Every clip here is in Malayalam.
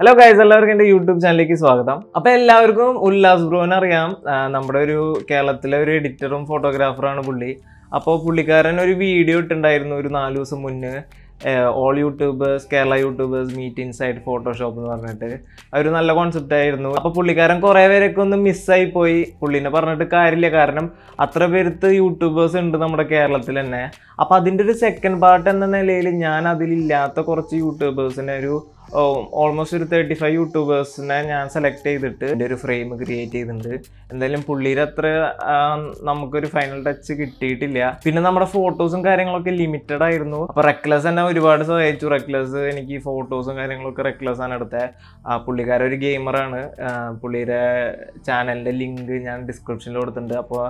ഹലോ ഗൈസ് എല്ലാവർക്കും എന്റെ യൂട്യൂബ് ചാനലിലേക്ക് സ്വാഗതം. അപ്പം എല്ലാവർക്കും ഉല്ലാസ് ബ്രോനെ അറിയാം. നമ്മുടെ ഒരു കേരളത്തിലെ ഒരു എഡിറ്ററും ഫോട്ടോഗ്രാഫറാണ് പുള്ളി. അപ്പോൾ പുള്ളിക്കാരൻ ഒരു വീഡിയോ ഇട്ടുണ്ടായിരുന്നു ഒരു നാല് ദിവസം മുന്നേ. All YouTubers Kerala YouTubers meet inside Photoshop എന്ന് പറഞ്ഞിട്ട്. അതൊരു നല്ല കോൺസെപ്റ്റ് ആയിരുന്നു. അപ്പോൾ പുള്ളിക്കാരൻ കുറേ പേരൊക്കെ ഒന്ന് മിസ്സായി പോയി. പുള്ളിനെ പറഞ്ഞിട്ട് കാര്യമില്ല. കാരണം അത്ര പേരുത്ത് യൂട്യൂബേഴ്സ് ഉണ്ട് നമ്മുടെ കേരളത്തിൽ തന്നെ. അപ്പോൾ അതിന്റെ ഒരു സെക്കൻഡ് പാർട്ട് എന്ന നിലയിൽ ഞാൻ അതിലില്ലാത്ത കുറച്ച് യൂട്യൂബേഴ്സിനെ ഒരു ഓൾമോസ്റ്റ് ഒരു തേർട്ടി ഫൈവ് യൂട്യൂബേഴ്സിനെ ഞാൻ സെലക്ട് ചെയ്തിട്ട് എന്റെ ഒരു ഫ്രെയിം ക്രിയേറ്റ് ചെയ്തിട്ടുണ്ട്. എന്തായാലും പുള്ളിയുടെ അത്ര നമുക്കൊരു ഫൈനൽ ടച്ച് കിട്ടിയിട്ടില്ല. പിന്നെ നമ്മുടെ ഫോട്ടോസും കാര്യങ്ങളൊക്കെ ലിമിറ്റഡ് ആയിരുന്നു. അപ്പോൾ റെക്ലസ് തന്നെ ഒരുപാട് സഹായിച്ചു. റെക്ലസ് എനിക്ക് ഫോട്ടോസും കാര്യങ്ങളൊക്കെ റെക്ലസ് ആണ് എടുത്തത് പുള്ളിക്കാരൻ ഒരു ഗെയിമറാണ് പുള്ളിയുടെ ചാനലിന്റെ ലിങ്ക് ഞാൻ ഡിസ്ക്രിപ്ഷനിൽ കൊടുത്തിട്ടുണ്ട്. അപ്പോൾ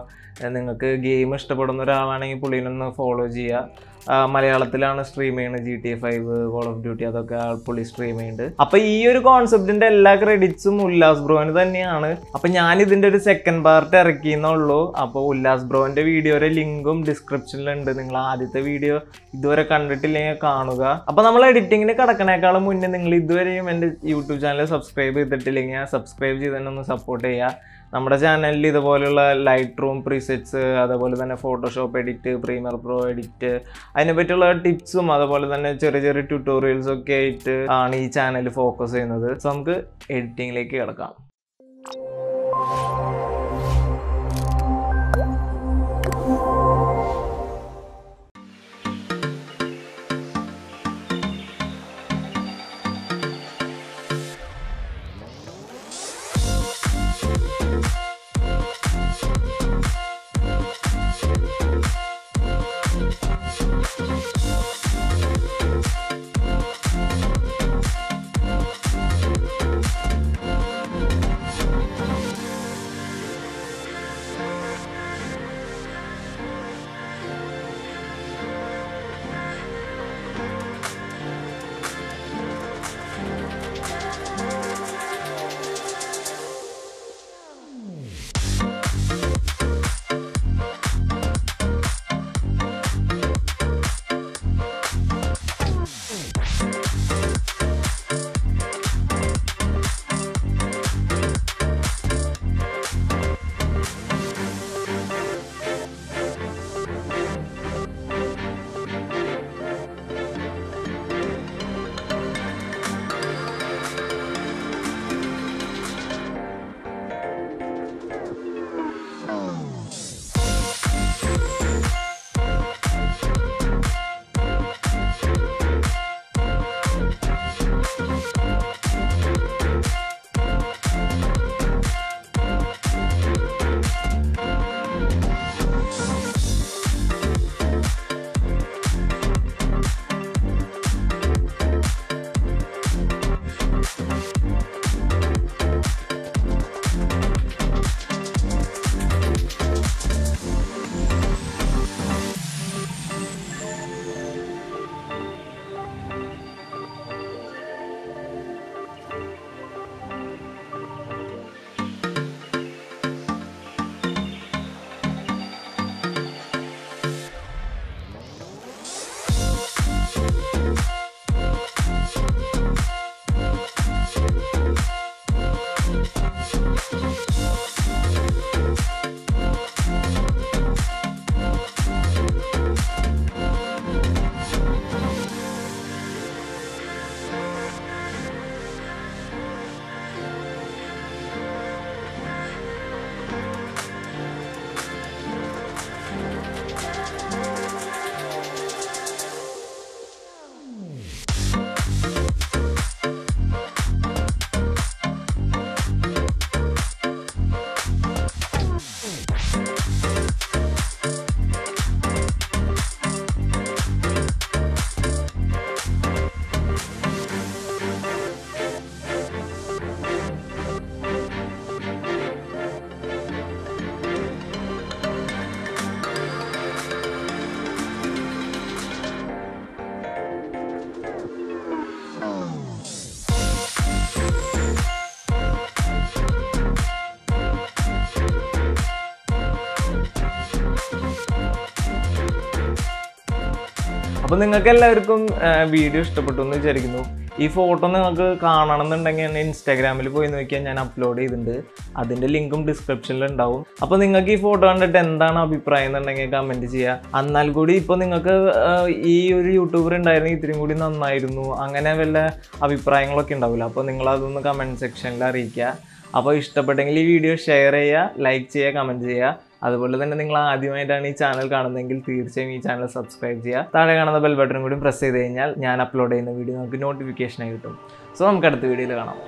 നിങ്ങൾക്ക് ഗെയിം ഇഷ്ടപ്പെടുന്ന ഒരാളാണെങ്കിൽ പുള്ളിനൊന്ന് ഫോളോ ചെയ്യുക. മലയാളത്തിലാണ് സ്ട്രീം ചെയ്യുന്നത് G T A five call of duty അതൊക്കെ പുള്ളി സ്ട്രീം ചെയ്യുന്നുണ്ട് അപ്പൊ ഈ ഒരു കോൺസെപ്റ്റിന്റെ എല്ലാ ക്രെഡിറ്റ്സും ഉല്ലാസ് ബ്രോന് തന്നെയാണ്. അപ്പൊ ഞാൻ ഇതിന്റെ ഒരു സെക്കൻഡ് പാർട്ട് ഇറക്കിയെന്നുള്ളൂ അപ്പോൾ ഉല്ലാസ് ബ്രോന്റെ വീഡിയോയുടെ ലിങ്കും ഡിസ്ക്രിപ്ഷനിലുണ്ട് നിങ്ങൾ ആദ്യത്തെ വീഡിയോ ഇതുവരെ കണ്ടിട്ടില്ലെങ്കിൽ കാണുക. അപ്പൊ നമ്മൾ എഡിറ്റിങ്ങിന് കിടക്കണേക്കാളും മുന്നേ നിങ്ങൾ ഇതുവരെയും എന്റെ യൂട്യൂബ് ചാനൽ സബ്സ്ക്രൈബ് ചെയ്തിട്ടില്ലെങ്കിൽ സബ്സ്ക്രൈബ് ചെയ്ത് തന്നെ ഒന്ന് സപ്പോർട്ട് ചെയ്യുക. നമ്മുടെ ചാനലിൽ ഇതുപോലെയുള്ള ലൈറ്റ് റൂം പ്രീസെറ്റ്സ് അതുപോലെ തന്നെ Photoshop edit Premiere Pro edit അതിനെ പറ്റിയുള്ള ടിപ്സും അതുപോലെ തന്നെ ചെറിയ ചെറിയ ട്യൂട്ടോറിയൽസും ഒക്കെ ആയിട്ട് ആണ് ഈ ചാനൽ ഫോക്കസ് ചെയ്യുന്നത്. സോ നമുക്ക് എഡിറ്റിങ്ങിലേക്ക് കിടക്കാം. അപ്പോൾ നിങ്ങൾക്ക് എല്ലാവർക്കും വീഡിയോ ഇഷ്ടപ്പെട്ടു എന്ന് വിചാരിക്കുന്നു. ഈ ഫോട്ടോ നിങ്ങൾക്ക് കാണണമെന്നുണ്ടെങ്കിൽ എന്നെ ഇൻസ്റ്റാഗ്രാമിൽ പോയി നോക്കിയാൽ ഞാൻ അപ്ലോഡ് ചെയ്തിട്ടുണ്ട്. അതിന്റെ ലിങ്കും ഡിസ്ക്രിപ്ഷനിൽ ഉണ്ടാവും. അപ്പോൾ നിങ്ങൾക്ക് ഈ ഫോട്ടോ കണ്ടിട്ട് എന്താണ് അഭിപ്രായം എന്നുണ്ടെങ്കിൽ കമന്റ് ചെയ്യുക എന്നാൽ കൂടി ഇപ്പോൾ നിങ്ങൾക്ക് ഈ ഒരു യൂട്യൂബർ ഉണ്ടായിരുന്നെങ്കിൽ ഇത്രയും കൂടി നന്നായിരുന്നു. അങ്ങനെ വല്ല അഭിപ്രായങ്ങളൊക്കെ ഉണ്ടാവില്ല. അപ്പോൾ നിങ്ങളതൊന്ന് കമന്റ് സെക്ഷനിൽ അറിയിക്കുക. അപ്പോൾ ഇഷ്ടപ്പെട്ടെങ്കിൽ ഈ വീഡിയോ ഷെയർ ചെയ്യുക ലൈക്ക് ചെയ്യുക കമന്റ് ചെയ്യുക. അതുപോലെ തന്നെ നിങ്ങൾ ആദ്യമായിട്ടാണ് ഈ ചാനൽ കാണുന്നതെങ്കിൽ തീർച്ചയായും ഈ ചാനൽ സബ്സ്ക്രൈബ് ചെയ്യുക. താഴെ കാണുന്ന ബെൽ ബട്ടൺ കൂടി പ്രസ് ചെയ്ത് കഴിഞ്ഞാൽ ഞാൻ അപ്ലോഡ് ചെയ്യുന്ന വീഡിയോ നമുക്ക് നോട്ടിഫിക്കേഷനായി കിട്ടും. സോ നമുക്ക് അടുത്ത വീഡിയോയിൽ കാണാം.